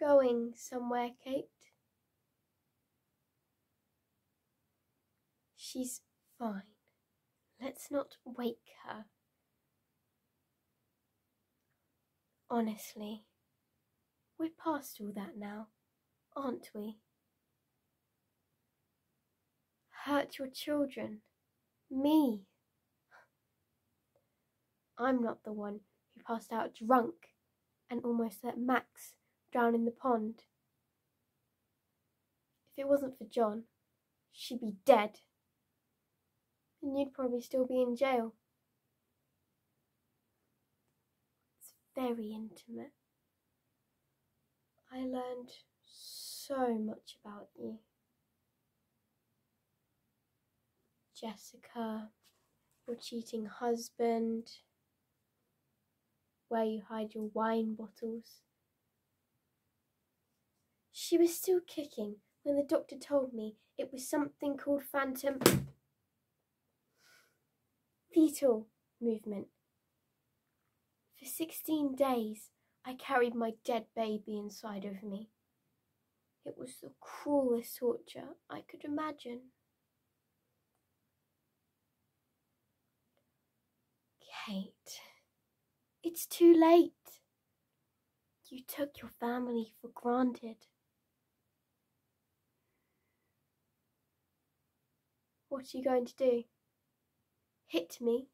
going somewhere, Kate? She's fine. Let's not wake her. Honestly, we're past all that now, aren't we? Hurt your children. Me. I'm not the one who passed out drunk and almost let Max drown in the pond. If it wasn't for John, she'd be dead. And you'd probably still be in jail. It's very intimate. I learned so much about you. Jessica, your cheating husband, where you hide your wine bottles. She was still kicking when the doctor told me it was something called phantom fetal movement. For 16 days, I carried my dead baby inside of me. It was the cruelest torture I could imagine. Kate, it's too late. You took your family for granted. What are you going to do? Hit me